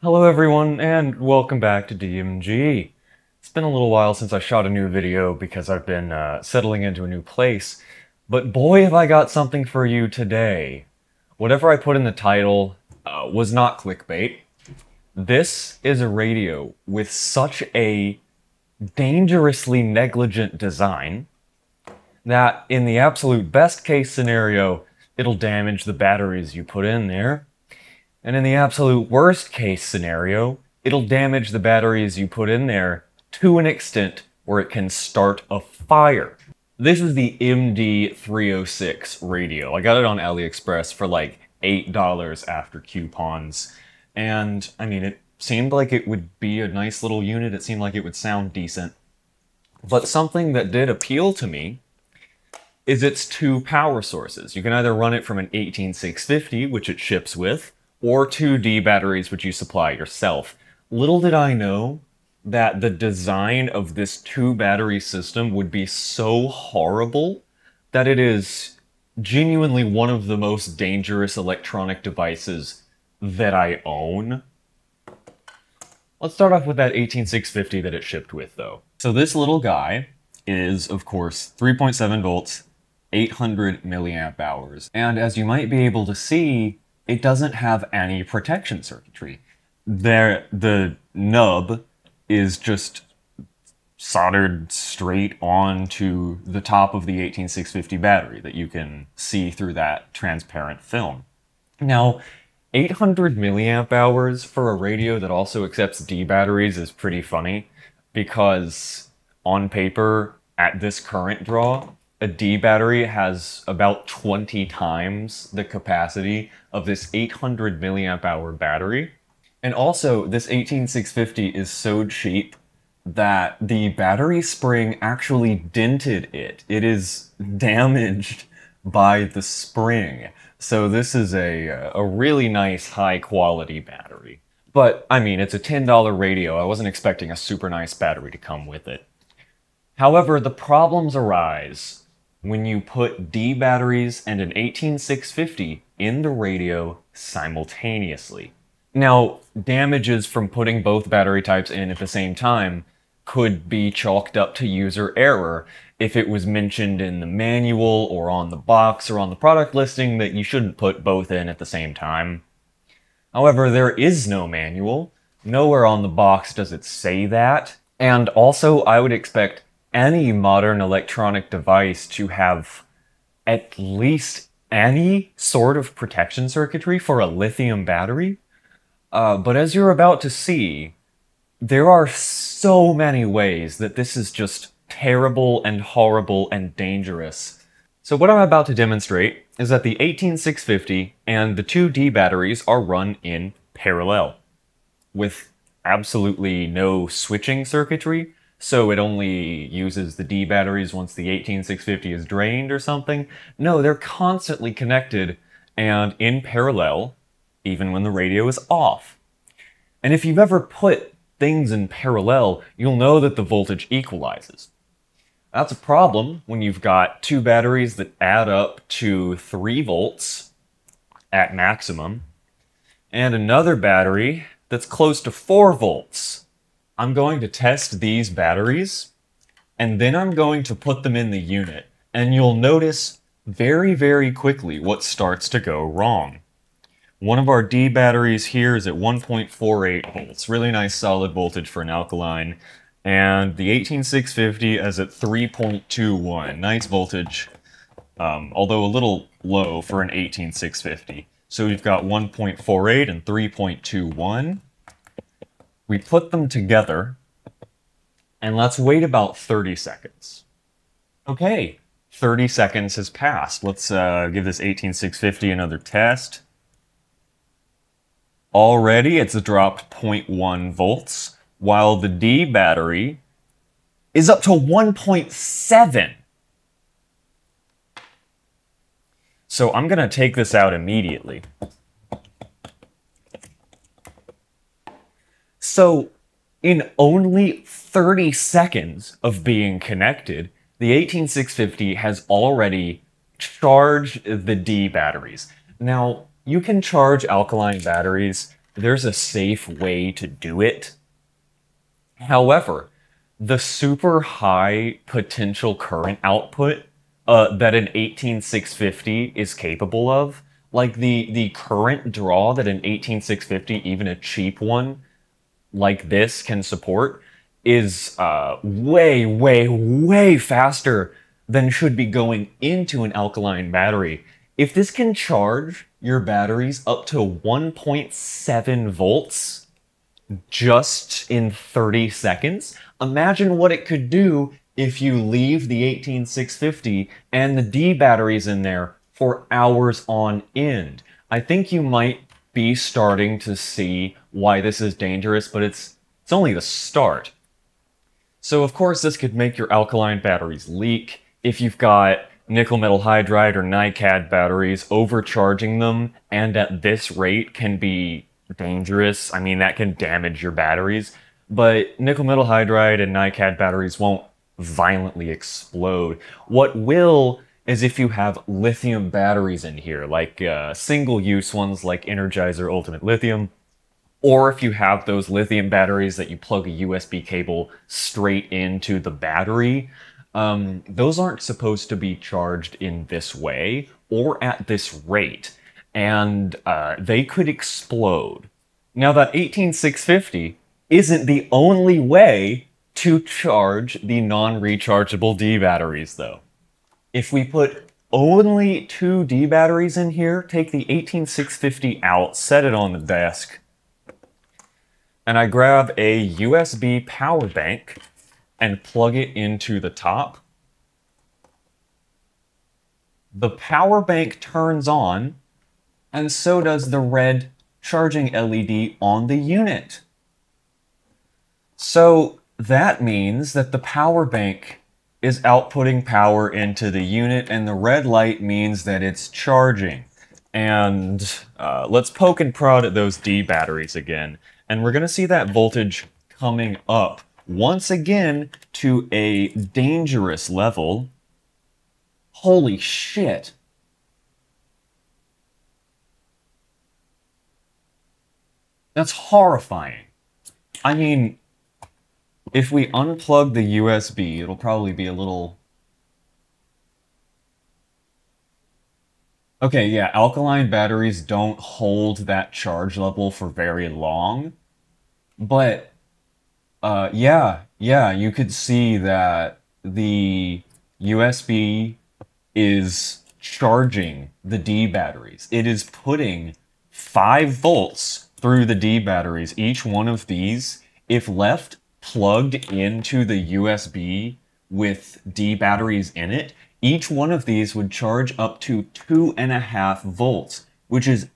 Hello everyone, and welcome back to DMG. It's been a little while since I shot a new video because I've been uh, settling into a new place, but boy have I got something for you today. Whatever I put in the title uh, was not clickbait. This is a radio with such a dangerously negligent design that in the absolute best case scenario, it'll damage the batteries you put in there. And in the absolute worst case scenario, it'll damage the batteries you put in there to an extent where it can start a fire. This is the MD306 radio. I got it on AliExpress for like $8 after coupons. And I mean, it seemed like it would be a nice little unit. It seemed like it would sound decent. But something that did appeal to me is its two power sources. You can either run it from an 18650, which it ships with, or two D batteries which you supply yourself. Little did I know that the design of this two battery system would be so horrible that it is genuinely one of the most dangerous electronic devices that I own. Let's start off with that 18650 that it shipped with though. So this little guy is of course 3.7 volts, 800 milliamp hours. And as you might be able to see, it doesn't have any protection circuitry. There, the nub is just soldered straight onto the top of the 18650 battery that you can see through that transparent film. Now, 800 milliamp hours for a radio that also accepts D batteries is pretty funny because on paper, at this current draw, a D battery has about 20 times the capacity of this 800 milliamp hour battery. And also, this 18650 is so cheap that the battery spring actually dented it. It is damaged by the spring. So this is a, a really nice high quality battery. But I mean, it's a $10 radio. I wasn't expecting a super nice battery to come with it. However, the problems arise when you put D batteries and an 18650 in the radio simultaneously. Now, damages from putting both battery types in at the same time could be chalked up to user error if it was mentioned in the manual or on the box or on the product listing that you shouldn't put both in at the same time. However, there is no manual. Nowhere on the box does it say that. And also, I would expect any modern electronic device to have at least any sort of protection circuitry for a lithium battery. Uh, but as you're about to see, there are so many ways that this is just terrible and horrible and dangerous. So what I'm about to demonstrate is that the 18650 and the two D batteries are run in parallel with absolutely no switching circuitry, so it only uses the D batteries once the 18650 is drained or something. No, they're constantly connected and in parallel, even when the radio is off. And if you've ever put things in parallel, you'll know that the voltage equalizes. That's a problem when you've got two batteries that add up to 3 volts at maximum, and another battery that's close to 4 volts I'm going to test these batteries, and then I'm going to put them in the unit, and you'll notice very, very quickly what starts to go wrong. One of our D batteries here is at 1.48 volts, really nice solid voltage for an alkaline, and the 18650 is at 3.21, nice voltage, um, although a little low for an 18650. So we've got 1.48 and 3.21. We put them together, and let's wait about 30 seconds. Okay, 30 seconds has passed. Let's uh, give this 18650 another test. Already it's dropped 0.1 volts, while the D battery is up to 1.7. So I'm going to take this out immediately. So, in only 30 seconds of being connected, the 18650 has already charged the D batteries. Now, you can charge alkaline batteries there's a safe way to do it. However, the super high potential current output uh, that an 18650 is capable of, like the the current draw that an 18650, even a cheap one like this, can support, is uh, way, way, way faster than should be going into an alkaline battery. If this can charge your batteries up to 1.7 volts just in 30 seconds, imagine what it could do if you leave the 18650 and the D batteries in there for hours on end. I think you might be starting to see why this is dangerous, but it's it's only the start. So of course this could make your alkaline batteries leak. If you've got nickel metal hydride or NiCad batteries, overcharging them and at this rate can be dangerous. I mean, that can damage your batteries. But nickel metal hydride and NiCad batteries won't violently explode. What will is if you have lithium batteries in here, like uh, single use ones like Energizer Ultimate Lithium, or if you have those lithium batteries that you plug a USB cable straight into the battery, um, those aren't supposed to be charged in this way or at this rate, and uh, they could explode. Now, that 18650 isn't the only way to charge the non rechargeable D batteries, though. If we put only two D batteries in here, take the 18650 out, set it on the desk, and I grab a USB power bank and plug it into the top, the power bank turns on, and so does the red charging LED on the unit. So that means that the power bank is outputting power into the unit, and the red light means that it's charging. And uh, let's poke and prod at those D batteries again and we're going to see that voltage coming up once again to a dangerous level. Holy shit. That's horrifying. I mean, if we unplug the USB, it'll probably be a little... Okay, yeah, alkaline batteries don't hold that charge level for very long. But uh, yeah, yeah, you could see that the USB is charging the D batteries. It is putting 5 volts through the D batteries. Each one of these, if left plugged into the USB with D batteries in it, each one of these would charge up to 2.5 volts, which is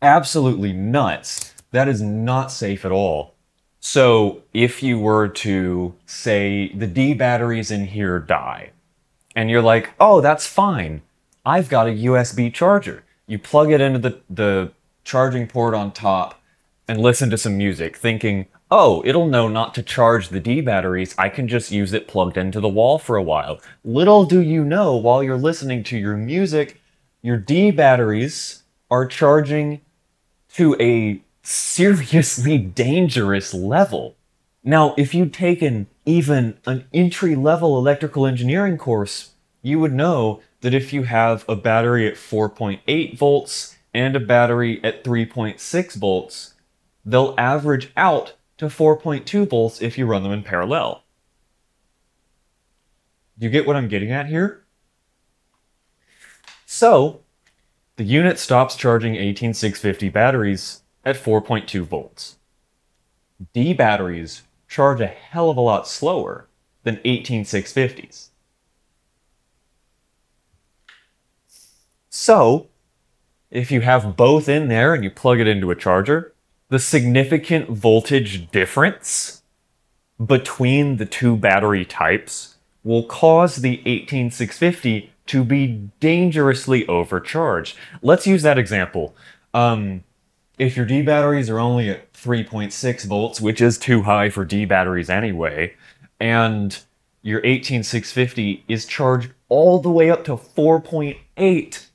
absolutely nuts. That is not safe at all. So if you were to say the D batteries in here die, and you're like, oh, that's fine. I've got a USB charger. You plug it into the, the charging port on top and listen to some music, thinking, oh, it'll know not to charge the D batteries. I can just use it plugged into the wall for a while. Little do you know, while you're listening to your music, your D batteries are charging to a seriously dangerous level. Now, if you'd taken even an entry level electrical engineering course, you would know that if you have a battery at 4.8 volts and a battery at 3.6 volts, they'll average out to 4.2 volts if you run them in parallel. Do you get what I'm getting at here? So, the unit stops charging 18650 batteries at 4.2 volts. D batteries charge a hell of a lot slower than 18650s. So, if you have both in there and you plug it into a charger, the significant voltage difference between the two battery types will cause the 18650 to be dangerously overcharged. Let's use that example. Um, if your D batteries are only at 3.6 volts, which is too high for D batteries anyway, and your 18650 is charged all the way up to 4.8,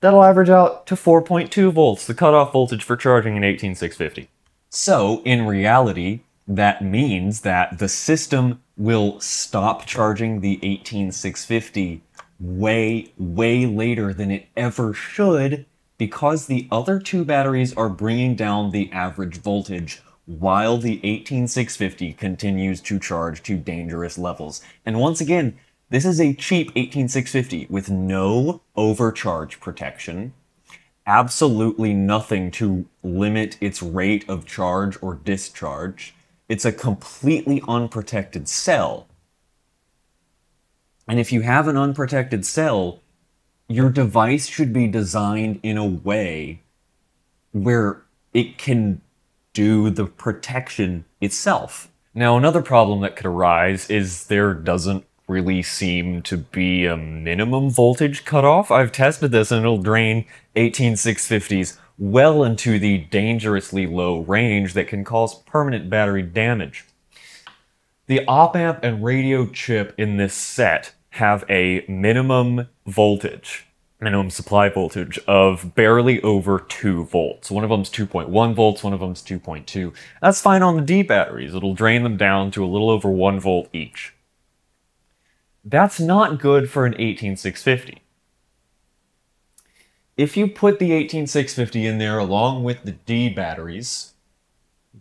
that'll average out to 4.2 volts, the cutoff voltage for charging an 18650. So, in reality, that means that the system will stop charging the 18650 way, way later than it ever should because the other two batteries are bringing down the average voltage while the 18650 continues to charge to dangerous levels. And once again, this is a cheap 18650 with no overcharge protection, absolutely nothing to limit its rate of charge or discharge. It's a completely unprotected cell. And if you have an unprotected cell, your device should be designed in a way where it can do the protection itself. Now, another problem that could arise is there doesn't really seem to be a minimum voltage cutoff. I've tested this and it'll drain 18650s well into the dangerously low range that can cause permanent battery damage. The op amp and radio chip in this set have a minimum voltage minimum supply voltage of barely over 2 volts. One of them's 2.1 volts, one of them's 2.2. That's fine on the D batteries. It'll drain them down to a little over 1 volt each. That's not good for an 18650. If you put the 18650 in there along with the D batteries,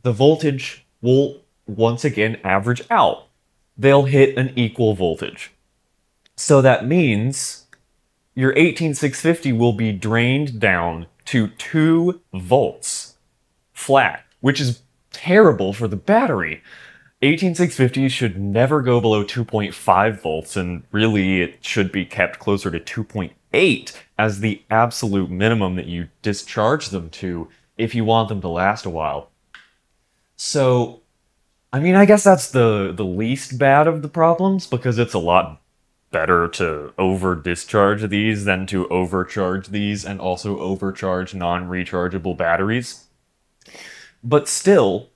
the voltage will once again average out. They'll hit an equal voltage. So that means your 18650 will be drained down to 2 volts flat, which is terrible for the battery. 18650 should never go below 2.5 volts, and really it should be kept closer to 2.8 as the absolute minimum that you discharge them to if you want them to last a while. So, I mean, I guess that's the, the least bad of the problems because it's a lot better to over discharge these than to overcharge these and also overcharge non rechargeable batteries. But still,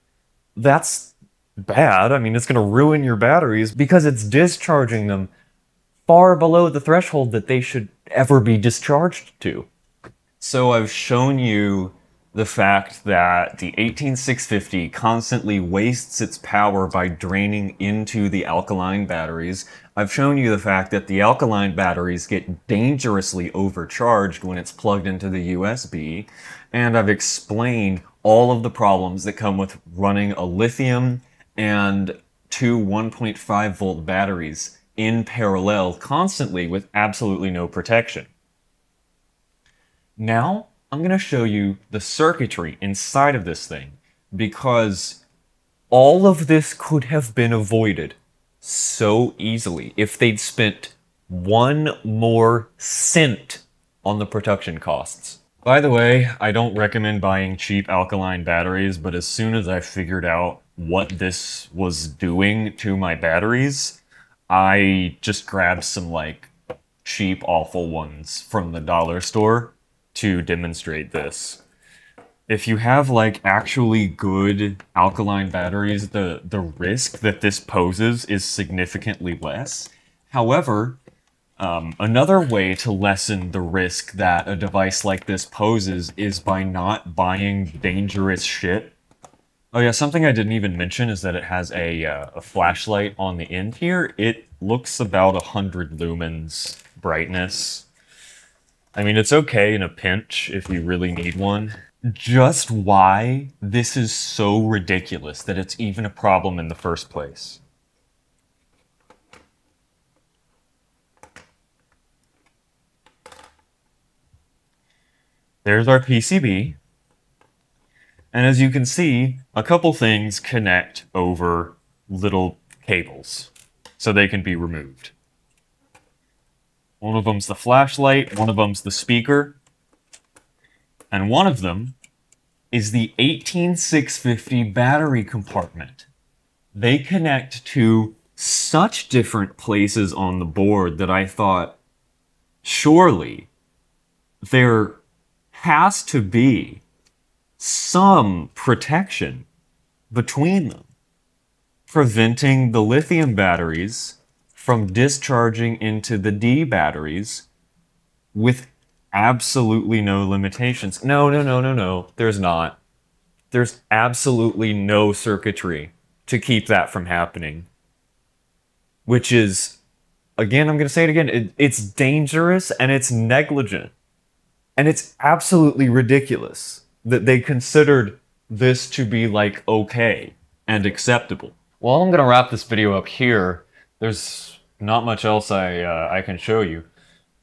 that's bad. I mean, it's going to ruin your batteries because it's discharging them far below the threshold that they should ever be discharged to. So I've shown you the fact that the 18650 constantly wastes its power by draining into the alkaline batteries. I've shown you the fact that the alkaline batteries get dangerously overcharged when it's plugged into the USB, and I've explained all of the problems that come with running a lithium and two 1.5 volt batteries in parallel constantly with absolutely no protection. Now, I'm going to show you the circuitry inside of this thing because all of this could have been avoided so easily if they'd spent one more cent on the production costs. By the way, I don't recommend buying cheap alkaline batteries, but as soon as I figured out what this was doing to my batteries, I just grabbed some like cheap awful ones from the dollar store to demonstrate this. If you have like actually good alkaline batteries, the, the risk that this poses is significantly less. However, um, another way to lessen the risk that a device like this poses is by not buying dangerous shit. Oh yeah, something I didn't even mention is that it has a, uh, a flashlight on the end here. It looks about 100 lumens brightness. I mean, it's okay in a pinch if you really need one. Just why this is so ridiculous that it's even a problem in the first place. There's our PCB. And as you can see, a couple things connect over little cables so they can be removed. One of them's the flashlight, one of them's the speaker, and one of them is the 18650 battery compartment. They connect to such different places on the board that I thought, surely there has to be some protection between them, preventing the lithium batteries from discharging into the D batteries with absolutely no limitations. No, no, no, no, no. There's not. There's absolutely no circuitry to keep that from happening. Which is, again, I'm going to say it again, it, it's dangerous and it's negligent. And it's absolutely ridiculous that they considered this to be like okay and acceptable. Well, I'm going to wrap this video up here. There's not much else I, uh, I can show you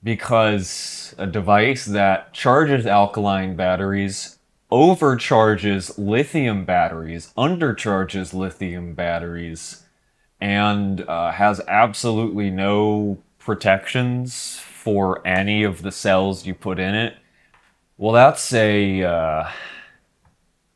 because a device that charges alkaline batteries overcharges lithium batteries, undercharges lithium batteries, and uh, has absolutely no protections for any of the cells you put in it. Well, that's a uh,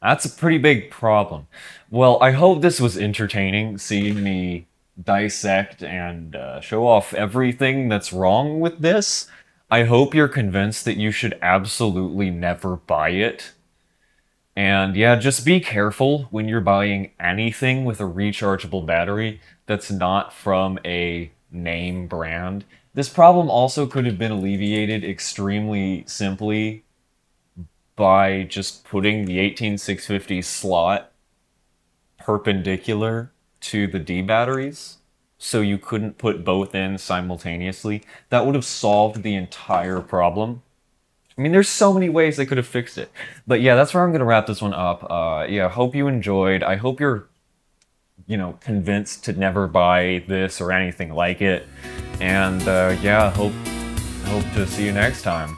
that's a pretty big problem. Well, I hope this was entertaining, seeing me dissect and uh, show off everything that's wrong with this. I hope you're convinced that you should absolutely never buy it. And yeah, just be careful when you're buying anything with a rechargeable battery that's not from a name brand. This problem also could have been alleviated extremely simply by just putting the 18650 slot perpendicular to the D batteries so you couldn't put both in simultaneously. That would have solved the entire problem. I mean, there's so many ways they could have fixed it. But yeah, that's where I'm going to wrap this one up. Uh, yeah, hope you enjoyed. I hope you're, you know, convinced to never buy this or anything like it. And uh, yeah, hope hope to see you next time.